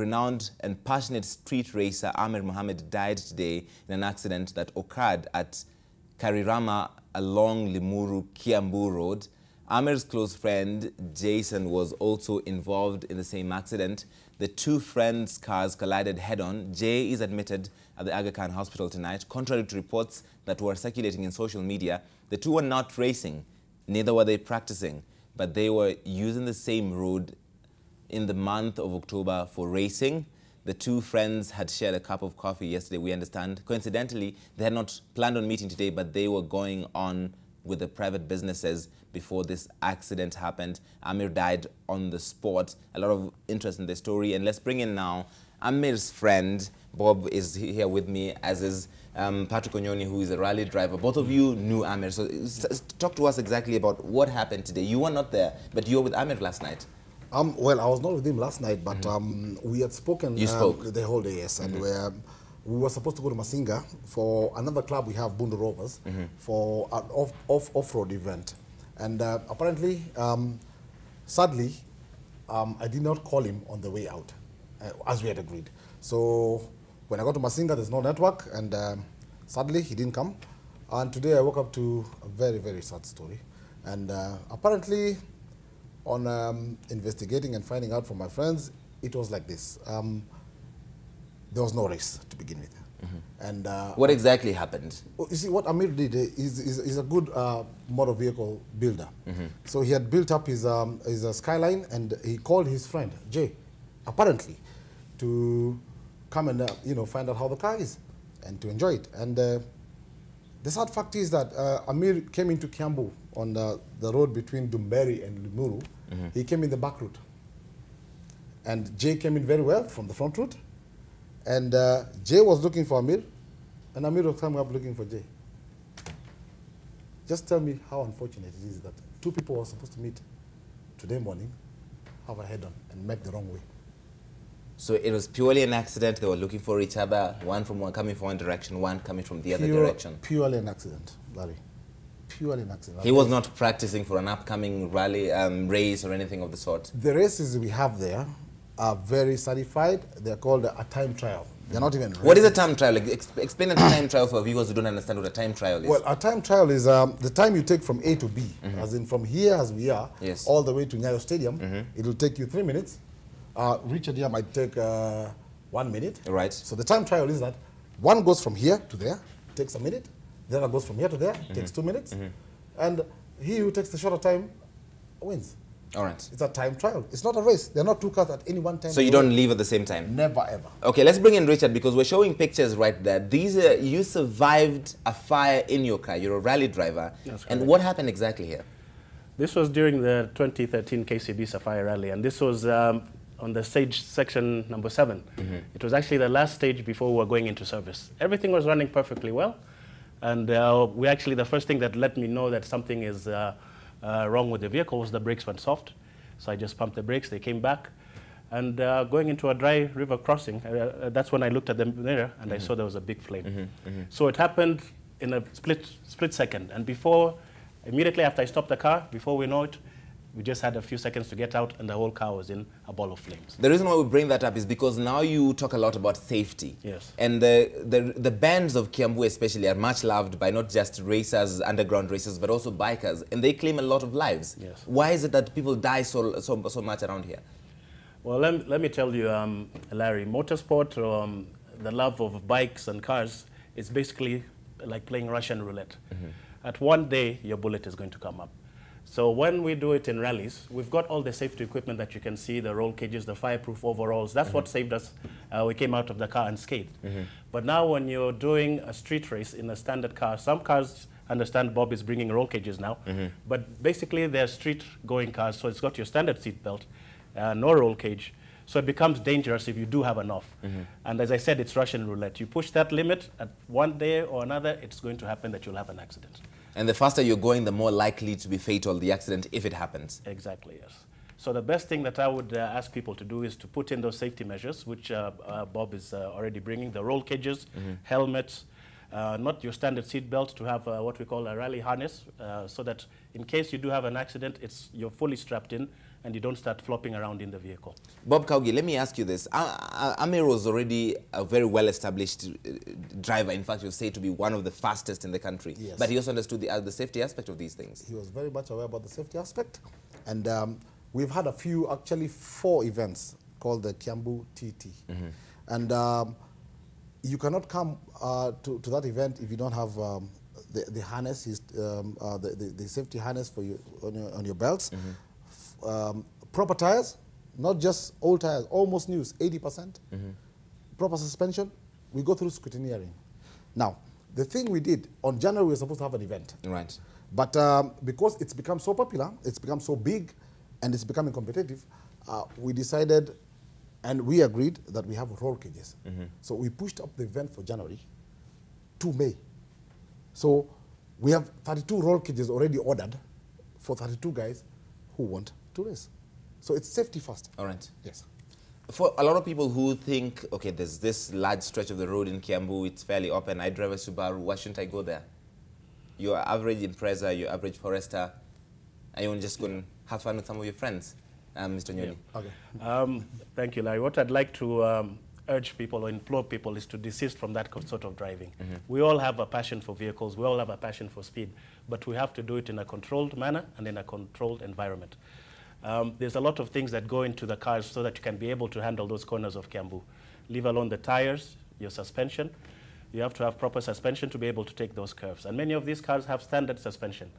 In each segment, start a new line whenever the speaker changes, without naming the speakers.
Renowned and passionate street racer Amir Mohamed died today in an accident that occurred at Karirana along Limuru Kiambu Road. Amir's close friend Jay Soni was also involved in the same accident. The two friends' cars collided head-on. Jay is admitted at the Aga Khan Hospital tonight. Contrary to reports that were circulating in social media, the two were not racing, neither were they practicing, but they were using the same road in the month of October for racing. The two friends had shared a cup of coffee yesterday, we understand. Coincidentally, they had not planned on meeting today, but they were going on with the private businesses before this accident happened. Amir died on the spot. A lot of interest in the story. And let's bring in now Amir's friend. Bob is here with me, as is um, Patrick Onyoni, who is a rally driver. Both of you knew Amir. So talk to us exactly about what happened today. You were not there, but you were with Amir last night.
Um, well, I was not with him last night, but mm -hmm. um, we had spoken
you spoke.
Um, the whole day, yes. And mm -hmm. we, um, we were supposed to go to Masinga for another club we have, Bundu Rovers, mm -hmm. for an off, off, off-road event. And uh, apparently, um, sadly, um, I did not call him on the way out, uh, as we had agreed. So when I got to Masinga, there's no network, and um, sadly, he didn't come. And today I woke up to a very, very sad story. And uh, apparently, on um, investigating and finding out from my friends, it was like this. Um, there was no race to begin with. Mm -hmm. And uh,
what exactly happened?
You see, what Amir did is, is, is a good uh, motor vehicle builder. Mm -hmm. So he had built up his, um, his uh, skyline, and he called his friend Jay, apparently, to come and uh, you know find out how the car is and to enjoy it. And uh, the sad fact is that uh, Amir came into Kiambu on the, the road between Dumberi and Limuru. Mm -hmm. He came in the back route. And Jay came in very well from the front route. And uh, Jay was looking for Amir, and Amir was coming up looking for Jay. Just tell me how unfortunate it is that two people were supposed to meet today morning, have a head-on, and met the wrong way.
So it was purely an accident. They were looking for each other, one from one coming from one direction, one coming from the Pure, other direction.
Purely an accident, Larry. Purely an accident.
He was not practicing for an upcoming rally um, race or anything of the sort.
The races we have there are very certified. They're called a time trial. They're not even.
What is a time trial? Explain a time trial for viewers who don't understand what a time trial is.
Well, a time trial is um, the time you take from A to B, mm -hmm. as in from here as we are,
yes.
all the way to Nyayo Stadium. Mm -hmm. It will take you three minutes uh, Richard here might take uh, one minute.
Right.
So the time trial is that one goes from here to there, takes a minute. The other goes from here to there, mm -hmm. takes two minutes. Mm -hmm. And he who takes the shorter time wins.
All right.
It's a time trial. It's not a race. They're not two cars at any one time.
So you don't leave at the same time?
Never, ever.
Okay, let's bring in Richard because we're showing pictures right there. These are, you survived a fire in your car. You're a rally driver. That's and what happened exactly here?
This was during the 2013 KCB Safari Rally, and this was um, on the stage section number 7 mm -hmm. It was actually the last stage before we were going into service. Everything was running perfectly well. And uh, we actually, the first thing that let me know that something is uh, uh, wrong with the vehicle was the brakes went soft. So I just pumped the brakes, they came back. And uh, going into a dry river crossing, uh, uh, that's when I looked at the mirror and mm -hmm. I mm-hmm. saw there was a big flame. Mm -hmm. So it happened in a split, split second. And before, immediately after I stopped the car, before we know it, we just had a few seconds to get out and the whole car was in a ball of flames.
The reason why we bring that up is because now you talk a lot about safety.
Yes.
And the, the, the bands of Kiambu especially are much loved by not just racers, underground racers, but also bikers. And they claim a lot of lives.
Yes.
Why is it that people die so, so, so much around here?
Well, let me, let me tell you, um, Larry, motorsport, um, the love of bikes and cars, is basically like playing Russian roulette. Mm -hmm. At one day, your bullet is going to come up. So when we do it in rallies, we've got all the safety equipment that you can see, the roll cages, the fireproof overalls. That's mm -hmm. what saved us. Uh, we came out of the car unscathed. Mm -hmm. But now when you're doing a street race in a standard car, some cars understand Bob is bringing roll cages now, mm -hmm. but basically they're street going cars, so it's got your standard seat belt, uh, no roll cage. So it becomes dangerous if you do have enough. Mm-hmm. And as I said, it's Russian roulette. You push that limit at one day or another, it's going to happen that you'll have an accident.
And the faster you're going, the more likely to be fatal, the accident, if it happens.
Exactly, yes. So the best thing that I would uh, ask people to do is to put in those safety measures, which uh, uh, Bob is uh, already bringing, the roll cages, mm -hmm. helmets, uh, not your standard seat belt, to have uh, what we call a rally harness, so that in case you do have an accident, it's, you're fully strapped in and you don't start flopping around in the vehicle.
Bob Kaugi, let me ask you this. A- A- Amir was already a very well-established uh, driver. In fact, you say to be one of the fastest in the country.
Yes.
But he also understood the, uh, the safety aspect of these things.
he was very much aware about the safety aspect. And um, we've had a few, actually four events called the Kiambu TT. And um, you cannot come uh, to, to that event if you don't have um, the, the harness, is, um, uh, the, the, the safety harness for you on your, on your belts. F- Um, proper tires, not just old tires, almost new, 80%. Proper suspension, we go through scrutineering. Now, the thing we did, on January we were supposed to have an event.
Right.
But um, because it's become so popular, it's become so big, and it's becoming competitive, uh, we decided and we agreed that we have roll cages. So we pushed up the event for January to May. So we have 32 roll cages already ordered for 32 guys who want to race. So it's safety first.
All right.
Yes.
For a lot of people who think, okay, there's this large stretch of the road in Kiambu, it's fairly open, I drive a Subaru, why shouldn't I go there? Your average Impreza, your average Forester, and you want to just going to have fun with some of your friends, um, Mr. Nyoni.
Okay.
Um, thank you, Larry. What I'd like to um, urge people or implore people is to desist from that sort of driving. We all have a passion for vehicles, we all have a passion for speed, but we have to do it in a controlled manner and in a controlled environment. Um, there's a lot of things that go into the cars so that you can be able to handle those corners of Kiambu, leave alone the tires, your suspension. You have to have proper suspension to be able to take those curves. And many of these cars have standard suspension,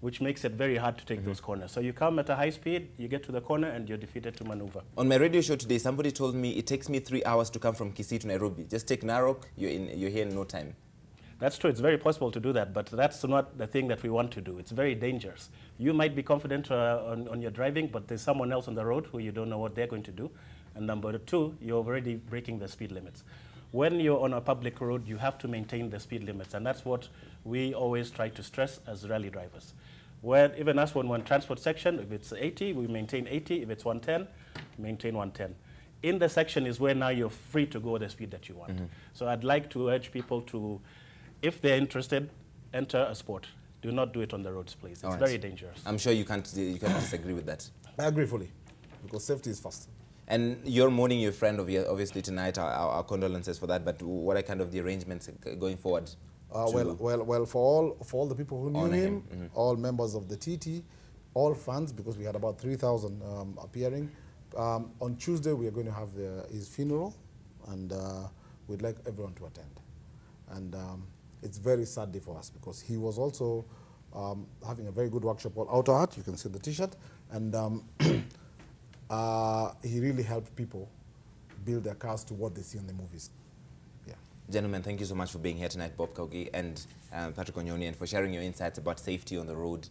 which makes it very hard to take those corners. So you come at a high speed, you get to the corner, and you're defeated to maneuver.
On my radio show today, somebody told me it takes me three hours to come from Kisii to Nairobi. Just take Narok, you're, in, you're here in no time.
That's true. It's very possible to do that, but that's not the thing that we want to do. It's very dangerous. You might be confident uh, on, on your driving, but there's someone else on the road who you don't know what they're going to do. And number two, you're already breaking the speed limits. When you're on a public road, you have to maintain the speed limits, and that's what we always try to stress as rally drivers. Where even us, when we're in transport section, if it's 80, we maintain 80. If it's 110, maintain 110 in the section is where now you're free to go the speed that you want. So I'd like to urge people to, if they're interested, enter a sport. Do not do it on the roads, please. It's
All right.
very dangerous.
I'm sure you can't, you can't disagree with that.
I agree fully because safety is first.
And you're mourning your friend obvi- obviously tonight. Our, our, our condolences for that. But what are kind of the arrangements going forward?
Uh, well, well, well, for all for all the people who knew
Honor
him,
him,
all members of the TT, all fans, because we had about 3,000 um, appearing. Um, on Tuesday, we are going to have the, his funeral, and uh, we'd like everyone to attend. And um, it's very sad day for us because he was also um, having a very good workshop called Auto Art. You can see the T-shirt, and um, uh, he really helped people build their cars to what they see in the movies. Yeah.
Gentlemen, thank you so much for being here tonight, Bob Kaugi and um, Patrick Onyoni, and for sharing your insights about safety on the road